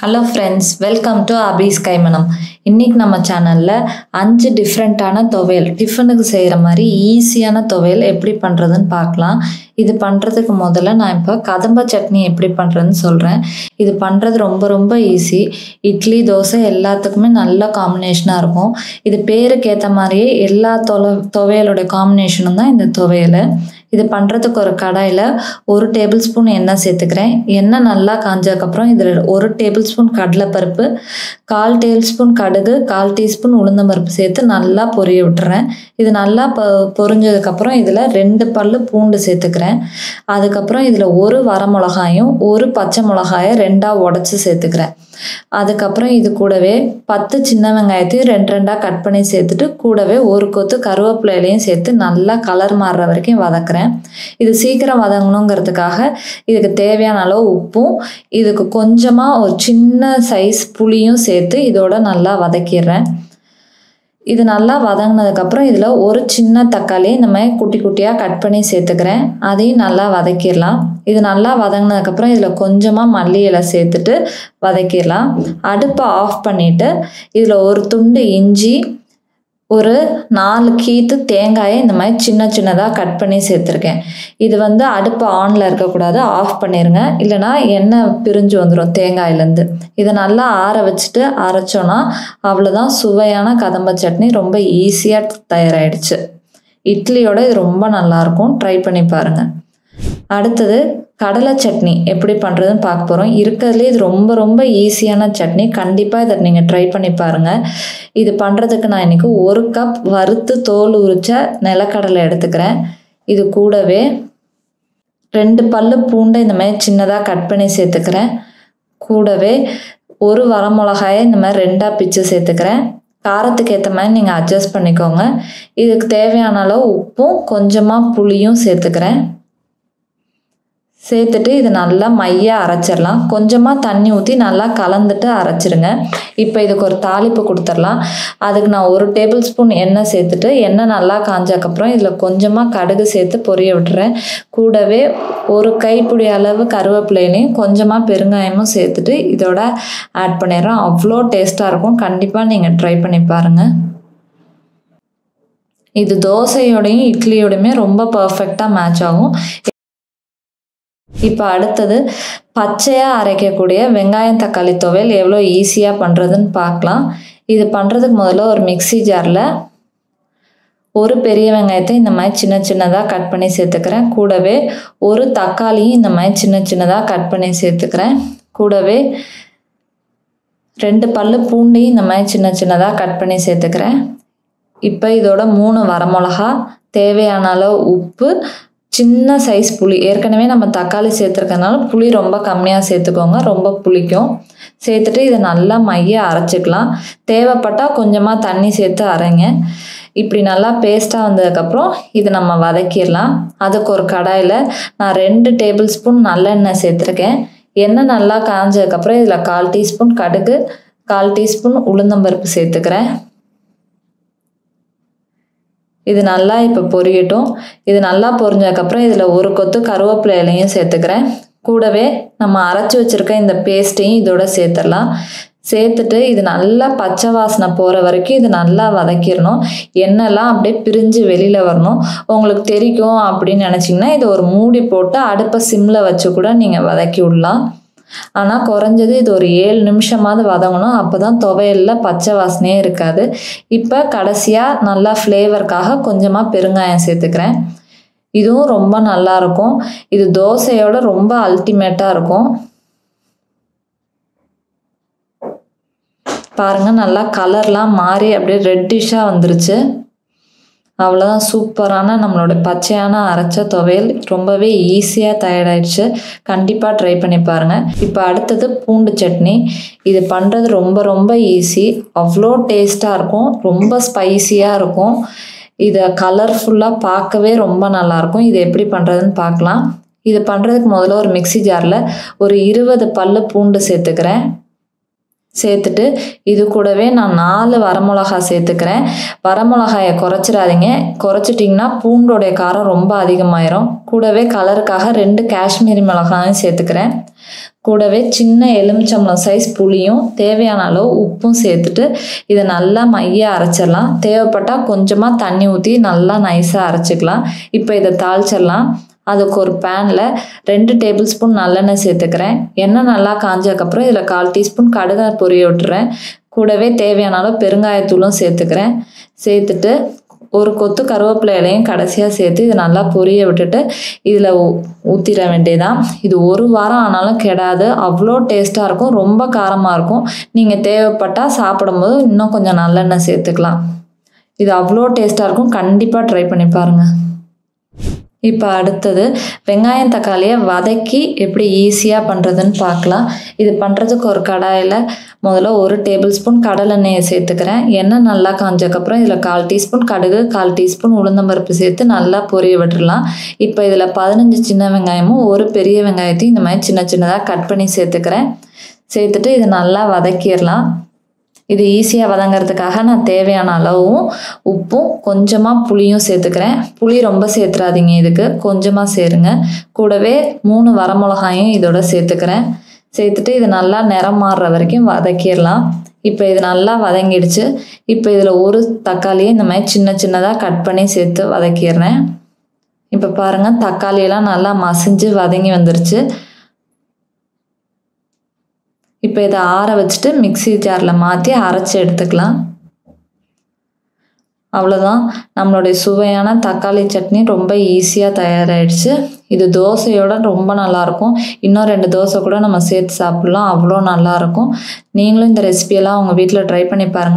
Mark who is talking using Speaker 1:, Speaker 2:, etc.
Speaker 1: Hello friends welcome to அபீஸ் கைமணம் இன்றைக்கி நம்ம சேனலில் அஞ்சு டிஃப்ரெண்ட்டான துவையல் டிஃபனுக்கு செய்கிற மாதிரி ஈஸியான துவையல் எப்படி பண்ணுறதுன்னு பார்க்கலாம். இது பண்ணுறதுக்கு முதல்ல நான் இப்போ கதம்ப சட்னி எப்படி பண்ணுறதுன்னு சொல்கிறேன் இது பண்ணுறது ரொம்ப ரொம்ப ஈஸி இட்லி தோசை எல்லாத்துக்குமே நல்ல காம்பினேஷனாக இருக்கும். இது பேருக்கு ஏற்ற மாதிரியே எல்லா தொலை துவையலோட காம்பினேஷனும் தான் இந்த துவையல். இது பண்ணுறதுக்கு ஒரு கடாயில் ஒரு டேபிள் ஸ்பூன் எண்ணெய் சேர்த்துக்கிறேன். எண்ணெய் நல்லா காஞ்சதுக்கப்புறம் இதில் ஒரு டேபிள் ஸ்பூன் கடலைப்பருப்பு கால் டேபிள் ஸ்பூன் கடுகு கால் டீஸ்பூன் உளுந்தம்பருப்பு சேர்த்து நல்லா பொரிய விட்டுறேன். இது நல்லா பொ பொரிஞ்சதுக்கப்புறம் இதில் ரெண்டு பல் பூண்டு சேர்த்துக்கிறேன். அதுக்கப்புறம் இதில் ஒரு வரமிளகாயும் ஒரு பச்சை மிளகாயை ரெண்டாக உடச்சி சேர்த்துக்கிறேன். அதுக்கப்புறம் இது கூடவே பத்து சின்ன வெங்காயத்தையும் ரெண்டு ரெண்டாக கட் பண்ணி சேர்த்துட்டு கூடவே ஒரு கொத்து கருவேப்பிலையிலையும் சேர்த்து நல்லா கலர் மாறுற வரைக்கும் வதக்குறேன். இது சீக்கிரம் வதங்கணுங்கிறதுக்காக இதுக்கு தேவையான அளவு உப்பும் இதுக்கு கொஞ்சமாக ஒரு சின்ன சைஸ் புளியும் சேர்த்து இதோட நல்லா வதக்கிடுறேன். இது நல்லா வதங்கினதுக்கப்புறம் இதில் ஒரு சின்ன தக்காளி இந்த மாதிரி குட்டி குட்டியாக கட் பண்ணி சேர்த்துக்கிறேன். அதையும் நல்லா வதக்கிடலாம். இது நல்லா வதங்கினதுக்கப்புறம் இதில் கொஞ்சமாக மல்லி இலை சேர்த்துட்டு வதக்கிடலாம். அடுப்பை ஆஃப் பண்ணிவிட்டு இதில் ஒரு துண்டு இஞ்சி ஒரு நாலு கீத்து தேங்காயை இந்த மாதிரி சின்ன சின்னதாக கட் பண்ணி சேர்த்துருக்கேன். இது வந்து அடுப்பு ஆனில் இருக்கக்கூடாது ஆஃப் பண்ணிடுங்க இல்லைனா எண்ணெய் பிரிஞ்சு வந்துடும் தேங்காயிலேருந்து. இதை நல்லா ஆற வச்சுட்டு அரைச்சோன்னா அவ்வளோதான் சுவையான கதம்ப சட்னி ரொம்ப ஈஸியாக தயாராகிடுச்சு இட்லியோட இது ரொம்ப நல்லாயிருக்கும் ட்ரை பண்ணி பாருங்கள் அடுத்தது கடலை சட்னி எப்படி பண்ணுறதுன்னு பார்க்க போகிறோம் இருக்கிறதுலே இது ரொம்ப ரொம்ப ஈஸியான சட்னி. கண்டிப்பாக இதை நீங்கள் ட்ரை பண்ணி பாருங்கள் இது பண்ணுறதுக்கு நான் இன்றைக்கி ஒரு கப் வறுத்து தோல் உரித்த நிலக்கடலை எடுத்துக்கிறேன். இது கூடவே ரெண்டு பல்லு பூண்டை இந்த மாதிரி சின்னதாக கட் பண்ணி சேர்த்துக்கிறேன். கூடவே ஒரு வரமிளகாயை இந்த மாதிரி ரெண்டாக பிச்சு சேர்த்துக்கிறேன். காரத்துக்கு ஏற்ற மாதிரி நீங்கள் அட்ஜஸ்ட் பண்ணிக்கோங்க. இதுக்கு தேவையான அளவு உப்பும் கொஞ்சமாக புளியும் சேர்த்துக்கிறேன். சேர்த்துட்டு இது நல்லா மையாக அரைச்சிடலாம். கொஞ்சமாக தண்ணி ஊற்றி நல்லா கலந்துட்டு அரைச்சிருங்க. இப்போ இதுக்கு ஒரு தாளிப்பு கொடுத்துடலாம். அதுக்கு நான் ஒரு டேபிள் ஸ்பூன் எண்ணெய் சேர்த்துட்டு எண்ணெய் நல்லா காஞ்சக்கப்புறம் இதில் கொஞ்சமாக கடுகு சேர்த்து பொரிய விட்டுறேன். கூடவே ஒரு கைப்பிடி அளவு கருவேப்பிலையிலையும் கொஞ்சமாக பெருங்காயமும் சேர்த்துட்டு இதோட ஆட் பண்ணிடுறோம் அவ்வளோ டேஸ்ட்டாக இருக்கும். கண்டிப்பாக நீங்கள் ட்ரை பண்ணி பாருங்கள் இது தோசையோடையும் இட்லியோடையுமே ரொம்ப பர்ஃபெக்டாக மேட்ச் ஆகும். இப்போ அடுத்தது பச்சையாக அரைக்கக்கூடிய வெங்காயம் தக்காளி துவையல் எவ்வளோ ஈஸியாக பண்ணுறதுன்னு பார்க்கலாம். இது பண்ணுறதுக்கு முதல்ல ஒரு மிக்சி ஜாரில் ஒரு பெரிய வெங்காயத்தை இந்த மாதிரி சின்ன சின்னதாக கட் பண்ணி சேர்த்துக்கிறேன். கூடவே ஒரு தக்காளியும் இந்த மாதிரி சின்ன சின்னதாக கட் பண்ணி சேர்த்துக்கிறேன். கூடவே ரெண்டு பல்லு பூண்டையும் இந்த மாதிரி சின்ன சின்னதாக கட் பண்ணி சேர்த்துக்கிறேன். இப்போ இதோட மூணு வரமிளகா தேவையான அளவு உப்பு சின்ன சைஸ் புளி. ஏற்கனவே நம்ம தக்காளி சேர்த்துருக்கனால புளி ரொம்ப கம்மியாக சேர்த்துக்கோங்க. ரொம்ப புளிக்கும். சேர்த்துட்டு இதை நல்லா மைய அரைச்சிக்கலாம். தேவைப்பட்டால் கொஞ்சமாக தண்ணி சேர்த்து அரைங்க. இப்படி நல்லா பேஸ்ட்டாக வந்ததுக்கப்புறம் இது நம்ம வதக்கிடலாம். அதுக்கு ஒரு கடாயில் நான் ரெண்டு டேபிள் ஸ்பூன் நல்லெண்ணெய் சேர்த்துருக்கேன். எண்ணெய் நல்லா காஞ்சதுக்கப்புறம் இதில் கால் டீஸ்பூன் கடுகு கால் டீஸ்பூன் உளுந்தம்பருப்பு சேர்த்துக்கிறேன். இது நல்லா இப்போ பொரியட்டும். இது நல்லா பொரிஞ்சதுக்கப்புறம் இதில் ஒரு கொத்து கருவேப்பிலை இலையும் சேர்த்துக்கிறேன். கூடவே நம்ம அரைச்சி வச்சுருக்க இந்த பேஸ்ட்டையும் இதோட சேர்த்துடலாம். சேர்த்துட்டு இது நல்லா பச்சை வாசனை போகிற வரைக்கும் இது நல்லா வதக்கிடணும். எண்ணெய்லாம் அப்படியே பிரிஞ்சு வெளியில் வரணும். உங்களுக்கு தெரிக்கும் அப்படின்னு நினச்சிங்கன்னா இதை ஒரு மூடி போட்டு அடுப்பை சிம்மில் வச்சு கூட நீங்கள் வதக்கி விடலாம். ஆனால் குறைஞ்சது இது ஒரு ஏழு நிமிஷமாவது வதங்கணும். அப்போ தான் துவையலில் பச்சை வாசனையே இருக்காது. இப்போ கடைசியாக நல்லா ஃப்ளேவருக்காக கொஞ்சமாக பெருங்காயம் சேர்த்துக்கிறேன். இதுவும் ரொம்ப நல்லாயிருக்கும் இது தோசையோட ரொம்ப அல்டிமேட்டாக இருக்கும். பாருங்கள் நல்லா கலர்லாம் மாறி அப்படியே ரெட்டிஷாக வந்துருச்சு. அவ்வளோதான் சூப்பரான நம்மளோட பச்சையான அரைச்ச துவையல். ரொம்பவே ஈஸியாக தயாராகிடுச்சு கண்டிப்பாக ட்ரை பண்ணி பாருங்கள் இப்போ அடுத்தது பூண்டு சட்னி. இது பண்ணுறது ரொம்ப ரொம்ப ஈஸி. அவ்வளோ டேஸ்ட்டாக இருக்கும். ரொம்ப ஸ்பைசியாக இருக்கும். இதை கலர்ஃபுல்லாக பார்க்கவே ரொம்ப நல்லாயிருக்கும். இது எப்படி பண்ணுறதுன்னு பார்க்கலாம். இது பண்ணுறதுக்கு முதல்ல ஒரு மிக்சி ஜாரில் ஒரு இருபது பல்லு பூண்டு சேர்த்துக்கிறேன். சேர்த்துட்டு இது கூடவே நான் நாலு வரமிளகா சேர்த்துக்கிறேன். வரமிளகாயை குறைச்சிடாதீங்க. குறைச்சிட்டிங்கன்னா பூண்டோடைய காரம் ரொம்ப அதிகமாயிரும். கூடவே கலருக்காக ரெண்டு காஷ்மீரி மிளகாயும் சேர்த்துக்கிறேன். கூடவே சின்ன எலுமிச்சம்பழம் சைஸ் புளியும் தேவையான அளவு உப்பும் சேர்த்துட்டு இதை நல்லா மைய அரைச்சிடலாம். தேவைப்பட்டால் கொஞ்சமாக தண்ணி ஊற்றி நல்லா நைஸாக அரைச்சிக்கலாம். இப்போ இதை தாளிச்சிடலாம். அதுக்கு ஒரு பேனில் ரெண்டு டேபிள் ஸ்பூன் நல்லெண்ணெய் சேர்த்துக்கிறேன். எண்ணெய் நல்லா காஞ்சதுக்கப்புறம் இதில் கால் டீஸ்பூன் கடுகை பொரிய விட்டுறேன். கூடவே தேவையான அளவு பெருங்காயத்தூளும் சேர்த்துக்கிறேன். சேர்த்துட்டு ஒரு கொத்து கருவேப்பிலை இலையும் கடைசியாக சேர்த்து இதை நல்லா பொரிய விட்டுட்டு இதில் ஊற்றிட வேண்டியதான் இது ஒரு வாரம் ஆனாலும் கெடாது. அவ்வளோ டேஸ்ட்டாக இருக்கும். ரொம்ப காரமாக இருக்கும். நீங்கள் தேவைப்பட்டால் சாப்பிடும்போது இன்னும் கொஞ்சம் நல்லெண்ணெய் சேர்த்துக்கலாம். இது அவ்வளோ டேஸ்ட்டாக இருக்கும். கண்டிப்பாக ட்ரை பண்ணி பாருங்கள் இப்போ அடுத்தது வெங்காயம் தக்காளியை வதக்கி எப்படி ஈஸியாக பண்ணுறதுன்னு பார்க்கலாம். இது பண்ணுறதுக்கு ஒரு கடாயில் முதல்ல ஒரு டேபிள் ஸ்பூன் கடலெண்ணெயை சேர்த்துக்கிறேன். எண்ணெய் நல்லா காஞ்சக்கப்புறம் இதில் கால் டீஸ்பூன் கடுகு கால் டீஸ்பூன் உளுந்தம்பருப்பு சேர்த்து நல்லா பொரிய விட்டுடலாம் இப்போ இதில் பதினஞ்சு சின்ன வெங்காயமும் ஒரு பெரிய வெங்காயத்தையும் இந்த மாதிரி சின்ன சின்னதாக கட் பண்ணி சேர்த்துக்கிறேன். சேர்த்துட்டு இதை நல்லா வதக்கிடலாம். இது ஈஸியாக வதங்கிறதுக்காக நான் தேவையான அளவும் உப்பும் கொஞ்சமாக புளியும் சேர்த்துக்கிறேன். புளி ரொம்ப சேர்த்துறாதீங்க இதுக்கு. கொஞ்சமாக சேருங்க. கூடவே மூணு வரமிளகாயும் இதோட சேர்த்துக்கிறேன். சேர்த்துட்டு இது நல்லா நிறம் மாறுற வரைக்கும் வதக்கிடலாம். இப்போ இது நல்லா வதங்கிடுச்சு. இப்போ இதில் ஒரு தக்காளியை இந்த மாதிரி சின்ன சின்னதாக கட் பண்ணி சேர்த்து வதக்கிடுறேன். இப்போ பாருங்கள் தக்காளியெல்லாம் நல்லா மசிஞ்சு வதங்கி வந்துருச்சு. இப்போ இதை ஆற வச்சுட்டு மிக்சி ஜாரில் மாற்றி அரைச்சி எடுத்துக்கலாம். அவ்வளோதான். நம்மளுடைய சுவையான தக்காளி சட்னி ரொம்ப ஈஸியாக தயாராகிடுச்சு இது தோசையோட ரொம்ப நல்லாயிருக்கும். இன்னும் ரெண்டு தோசை கூட நம்ம சேர்த்து சாப்பிட்லாம். அவ்வளோ நல்லாயிருக்கும். நீங்களும் இந்த ரெசிபியெல்லாம் உங்கள் வீட்டில் ட்ரை பண்ணி பாருங்கள்